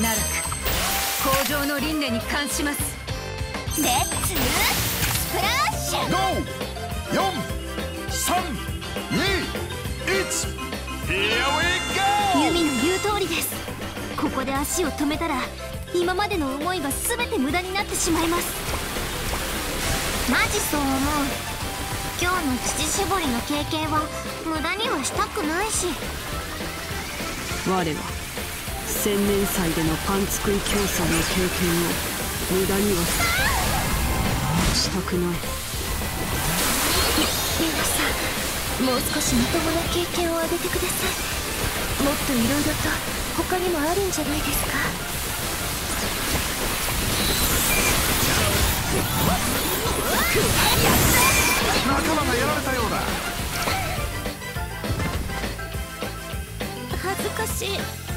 奈落工場の輪廻に関しますレッツスプラッシュ54321 Here we go ユミの言う通りですここで足を止めたら今までの思いが全て無駄になってしまいますマジそう思う今日の乳搾りの経験は無駄にはしたくないし我は千年祭でのパン作り競争の経験を無駄にはしたくない。皆さんもう少しまともな経験を上げてください。もっといろいろと他にもあるんじゃないですか？仲間がやられたようだ。恥ずかしす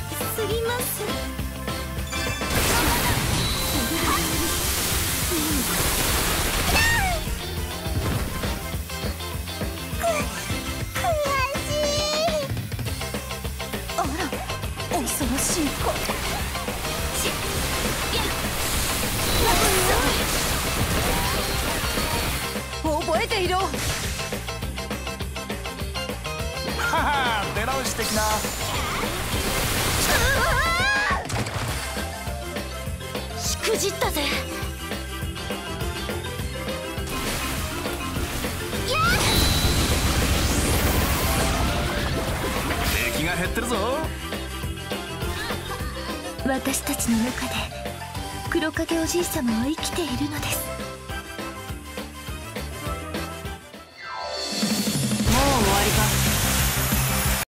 らお忙しい子ちや覚えていろ。はは出直してきな。しくじったぜ。敵が減ってるぞ私たちの中で黒影おじい様は生きているのです。